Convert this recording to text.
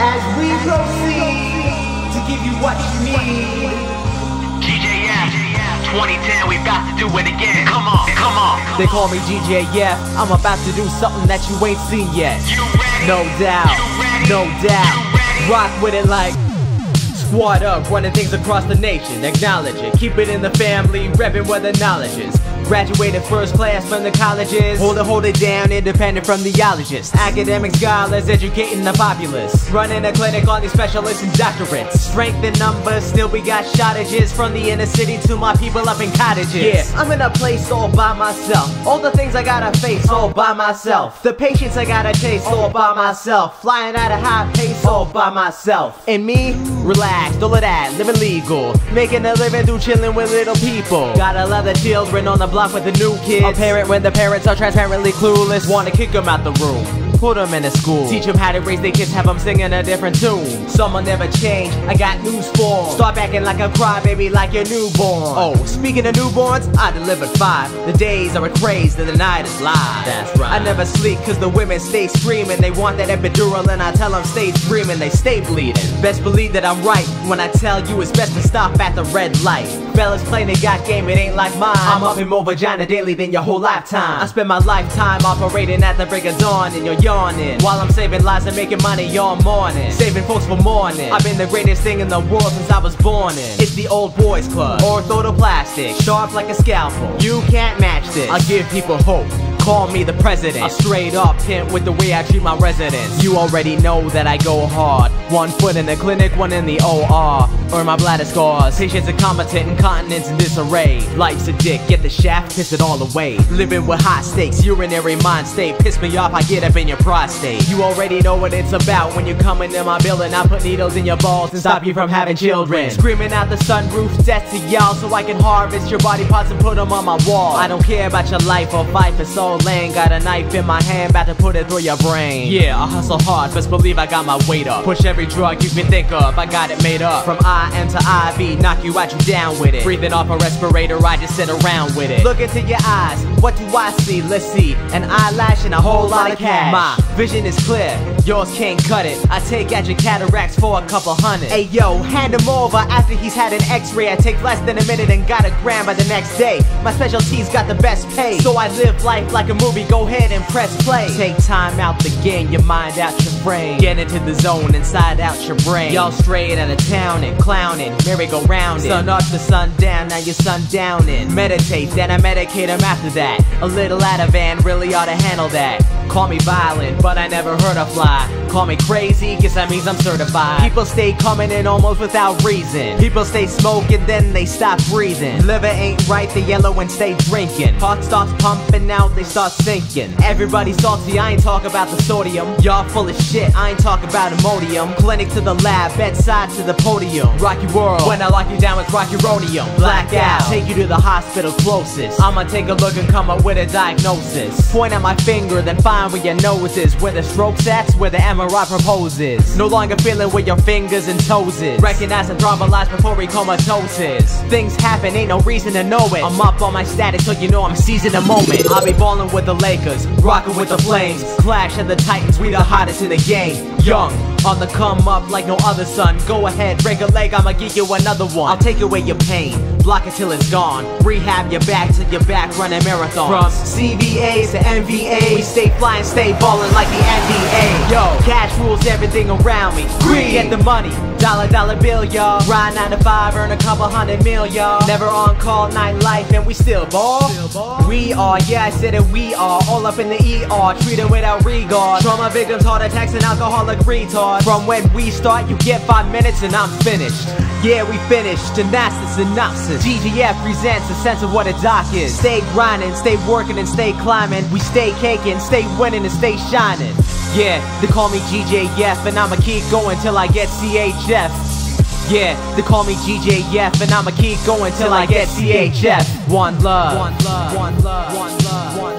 as we proceed to give you what you need. GJF, 2010, we about to do it again. Come on, come on. They call me GJ, yeah. I'm about to do something that you ain't seen yet. No doubt, no doubt. Rock with it like squad up, running things across the nation. Acknowledge it, keep it in the family, repping where the knowledge is. Graduated first class from the colleges. Hold it, hold it down, independent from the ologists. Academic scholars educating the populace. Running a clinic on these specialists and doctorates. Strength in numbers, still we got shortages. From the inner city to my people up in cottages. Yeah, I'm in a place all by myself. All the things I gotta face all by myself. The patience I gotta chase all by myself. Flying at a high pace all by myself. And me, relaxed, all of that, living legal. Making a living through chilling with little people. Gotta love the children on the block with the new kids. A parent when the parents are transparently clueless. Wanna kick them out the room. Put them in a school. Teach them how to raise their kids, have them singing a different tune. Some will never change. I got news for for 'em. Start acting like a crybaby, like you're newborn. Oh, speaking of newborns, I delivered five. The days are a craze, and the night is live. That's right. I never sleep cause the women stay screaming. They want that epidural, and I tell them stay dreaming. They stay bleeding. Best believe that I'm right when I tell you it's best to stop at the red light. Fellas playing they got game, it ain't like mine. I'm up in more vagina daily than your whole lifetime. I spend my lifetime operating at the break of dawn, and you're yawning. While I'm saving lives and making money all morning. Saving folks for morning. I've been the greatest thing in the world since I was born in. It's the old boys club. Orthotoplastic, sharp like a scalpel. You can't match this. I give people hope. Call me the president. A straight up pimp with the way I treat my residents. You already know that I go hard. One foot in the clinic, one in the OR. Or my bladder scars. Patients incompetent, incontinence in disarray. Life's a dick, get the shaft, piss it all away. Living with high stakes, urinary mind state. Piss me off, I get up in your prostate. You already know what it's about when you come into my building. I put needles in your balls and stop you from having children. Screaming out the sunroof, death to y'all, so I can harvest your body parts and put them on my wall. I don't care about your life or fight, it's all lame. Got a knife in my hand, about to put it through your brain. Yeah, I hustle hard, best believe I got my weight up. Push every drug you can think of, I got it made up. From IM to IV, knock you out, you down with it. Breathing off a respirator, I just sit around with it. Look into your eyes, what do I see? Let's see, an eyelash and a whole lot of cash. My vision is clear, yours can't cut it. I take out your cataracts for a couple hundred. Hey yo, hand him over after he's had an x-ray. I take less than a minute and got a gram by the next day. My specialty's got the best pay, so I live life like a movie. Go ahead and press play. Take time out the game, your mind out your frame. Get into the zone, inside out your brain. Y'all straight out of town and clowning, merry-go-round Sun up to sundown, now you're sundowning. Meditate, then I medicate him after that. A little Ativan really ought to handle that. Call me violent, but I never heard a fly. Call me crazy, guess that means I'm certified. People stay coming in almost without reason. People stay smoking, then they stop breathing. Liver ain't right, they yellow and stay drinking. Heart starts pumping out, they start sinking. Everybody salty, I ain't talk about the sodium. Y'all full of shit, I ain't talk about Imodium. Clinic to the lab, bedside to the podium. Rocky world, when I lock you down with Rocky Rhodium. Blackout, take you to the hospital closest. I'ma take a look and come up with a diagnosis. Point at my finger, then find where your nose is. Where the stroke's at, where the MRI proposes. No longer feeling where your fingers and toes is. Recognize and thrombolize before we comatosis. Things happen, ain't no reason to know it. I'm up on my status, so you know I'm seizing the moment. I'll be balling with the Lakers, rocking with the Flames. Clash of the Titans, we the hottest in the game. Young, on the come up like no other son. Go ahead, break a leg, I'ma give you another one. I'll take away your pain, block it till it's gone. Rehab your back till you're back running marathons. From CVAs to MVA, we stay flying, stay ballin' like the NBA. Yo, cash rules everything around me. Green, get the money, dollar dollar bill, y'all. Grind nine to five, earn a couple hundred mil, y'all. Never on call, night life, and we still ball. We are, yeah, I said it, we are. All up in the ER, treated without regard. Trauma victims, heart attacks, and alcoholic retards. From when we start, you get five minutes, and I'm finished. Yeah, we finished, and that's the synopsis. GJF presents a sense of what a doc is. Stay grinding, stay working, and stay climbing. We stay caking, stay winning, and stay shining. Yeah, they call me GJF, and I'ma keep going till I get CHF. Yeah, they call me GJF, and I'ma keep going till I get CHF. One love, one love, one love, one love, one love.